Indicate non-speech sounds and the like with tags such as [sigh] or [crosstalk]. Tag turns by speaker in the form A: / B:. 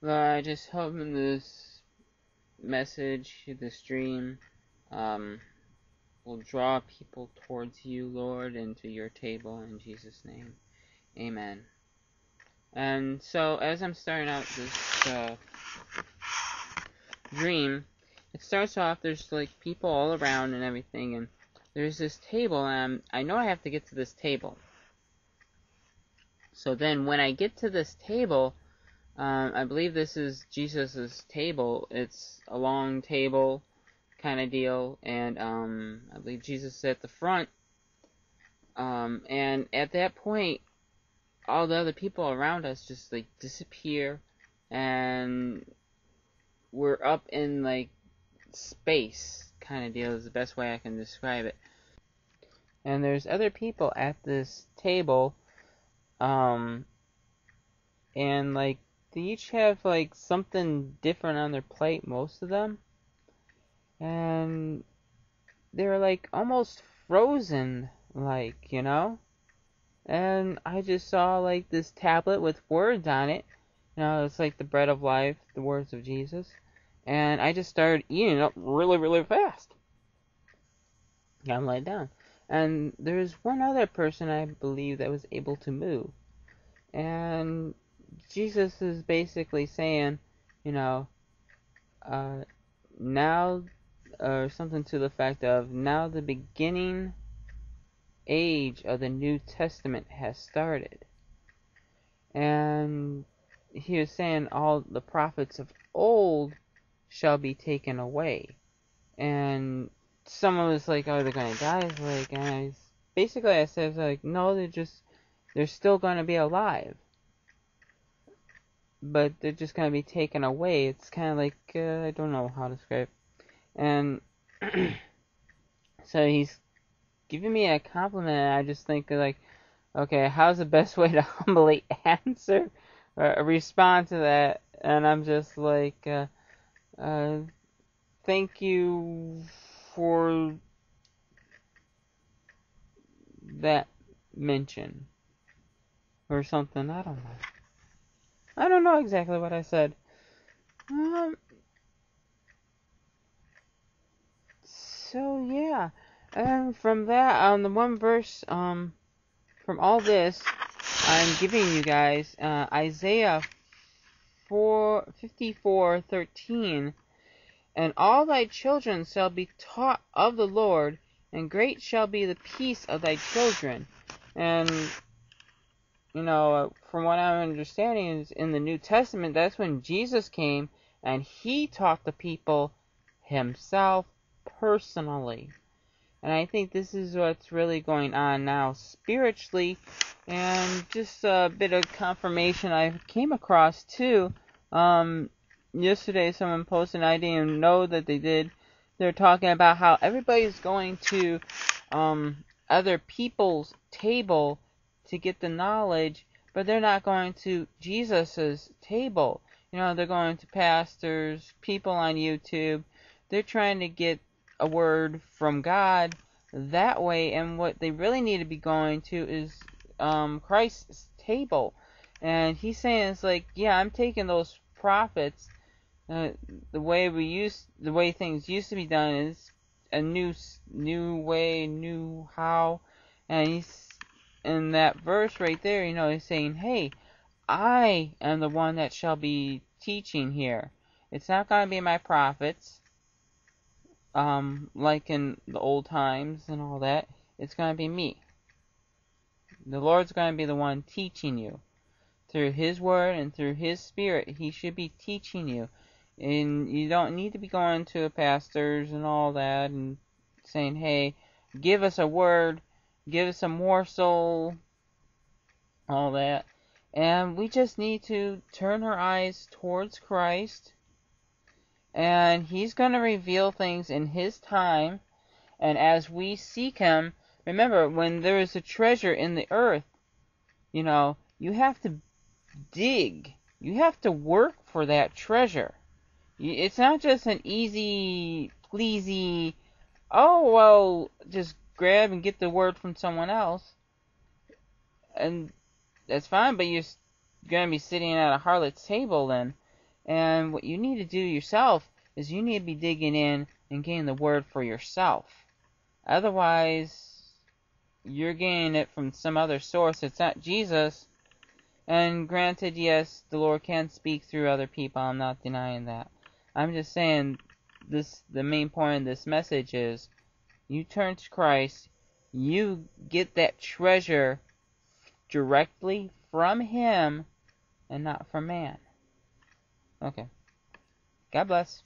A: Lord, I just hope in this message, this dream, um, will draw people towards you, Lord, and to your table in Jesus' name. Amen. And so, as I'm starting out this uh, dream, it starts off, there's like people all around and everything, and there's this table, and I'm, I know I have to get to this table. So then, when I get to this table, um, I believe this is Jesus's table. It's a long table kind of deal, and um, I believe Jesus is at the front. Um, and at that point, all the other people around us just like disappear, and we're up in like space kind of deal is the best way I can describe it. And there's other people at this table, um, and like they each have like something different on their plate, most of them, and they're like almost frozen, like you know. And I just saw like this tablet with words on it. You know, it's like the bread of life, the words of Jesus and I just started eating up really, really fast. Got laid down. And there's one other person I believe that was able to move. And Jesus is basically saying, you know, uh, now, or something to the fact of, now the beginning age of the New Testament has started. And he was saying all the prophets of old shall be taken away. And someone was like, "Are they gonna die?" It's like, and I, basically I said, like, no, they're just, they're still gonna be alive, but they're just gonna be taken away. It's kind of like uh, I don't know how to describe. And [clears throat] so he's giving me a compliment, and I just think like, okay, how's the best [laughs] way to humbly [laughs] answer or respond to that? And I'm just like. Uh, uh, thank you for that mention or something. I don't know. I don't know exactly what I said. Um. So yeah, and from that on the one verse, um, from all this, I'm giving you guys uh, Isaiah 4, 54:13 And all thy children shall be taught of the Lord, and great shall be the peace of thy children. And you know, from what I'm understanding is in the New Testament, that's when Jesus came and he taught the people himself personally. And I think this is what's really going on now spiritually. And just a bit of confirmation I came across too. Um, yesterday someone posted, I didn't even know that they did. They're talking about how everybody's going to um, other people's table to get the knowledge, but they're not going to Jesus's table. You know, they're going to pastors, people on YouTube. They're trying to get a word from God that way, and what they really need to be going to is um, Christ's table. And he's saying it's like, yeah, I'm taking those prophets. Uh, the way we used, the way things used to be done is a new, new way, new how. And he's in that verse right there. You know, he's saying, hey, I am the one that shall be teaching here. It's not going to be my prophets um, like in the old times and all that. It's going to be me. The Lord's going to be the one teaching you. Through His Word and through His Spirit, He should be teaching you. And you don't need to be going to a pastors and all that and saying, hey, give us a word, give us a morsel, all that. And we just need to turn our eyes towards Christ and he's going to reveal things in his time. And as we seek him, remember, when there is a treasure in the earth, you know, you have to dig. You have to work for that treasure. It's not just an easy, pleasy, oh, well, just grab and get the word from someone else. And that's fine, but you're going to be sitting at a harlot's table then. And what you need to do yourself is you need to be digging in and getting the word for yourself. Otherwise, you're getting it from some other source. It's not Jesus. And granted, yes, the Lord can speak through other people. I'm not denying that. I'm just saying this the main point of this message is you turn to Christ, you get that treasure directly from him and not from man. Okay. God bless.